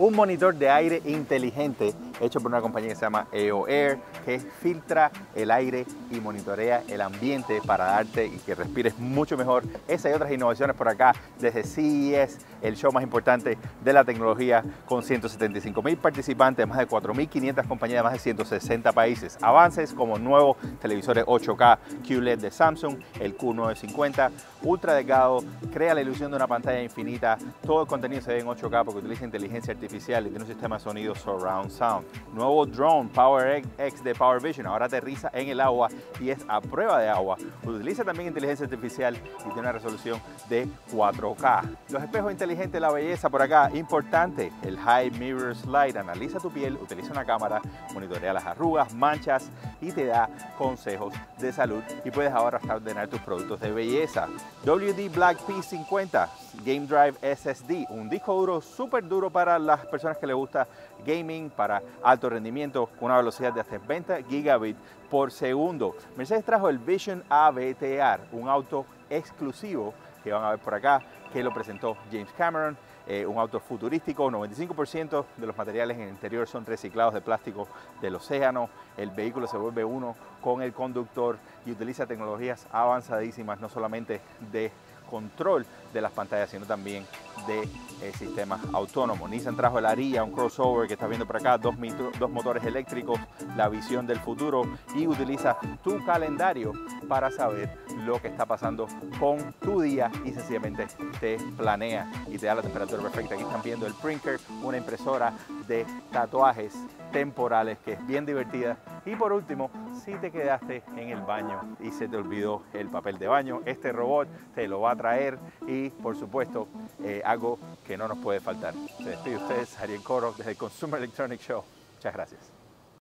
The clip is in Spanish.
un monitor de aire inteligente hecho por una compañía que se llama EO Air, que filtra el aire y monitorea el ambiente para darte y que respires mucho mejor. Esa y otras innovaciones por acá desde CES, el show más importante de la tecnología con 175 mil participantes, más de 4.500 compañías de más de 160 países. Avances como nuevos televisores 8K QLED de Samsung, el Q950, ultra delgado, crea la ilusión de una pantalla infinita. Todo el contenido se ve en 8K porque utiliza inteligencia artificial y tiene un sistema de sonido surround sound. Nuevo drone Power X de Power Vision, ahora aterriza en el agua y es a prueba de agua. Utiliza también inteligencia artificial y tiene una resolución de 4K. Los espejos inteligentes, la belleza por acá, importante. El High Mirror Slide analiza tu piel, utiliza una cámara, monitorea las arrugas, manchas y te da consejos de salud y puedes ahora hasta ordenar tus productos de belleza. WD Black P50 Game Drive SSD, un disco duro súper duro para las personas que les gusta gaming, para alto rendimiento, con una velocidad de hasta 20 gigabit por segundo. Mercedes trajo el Vision AVTR, un auto exclusivo que van a ver por acá, que lo presentó James Cameron. Eh, un auto futurístico, 95% de los materiales en el interior son reciclados de plástico del océano, el vehículo se vuelve uno con el conductor y utiliza tecnologías avanzadísimas, no solamente de control de las pantallas, sino también de eh, sistemas autónomos. Nissan trajo el Aria, un crossover que estás viendo por acá, dos, dos motores eléctricos, la visión del futuro y utiliza tu calendario para saber lo que está pasando con tu día y sencillamente te planea y te da la temperatura perfecta. Aquí están viendo el Prinker, una impresora de tatuajes temporales que es bien divertida. Y por último, si te quedaste en el baño y se te olvidó el papel de baño, este robot te lo va a traer y por supuesto eh, algo que no nos puede faltar. Se despide ustedes, Ariel Coro, desde el Consumer Electronic Show. Muchas gracias.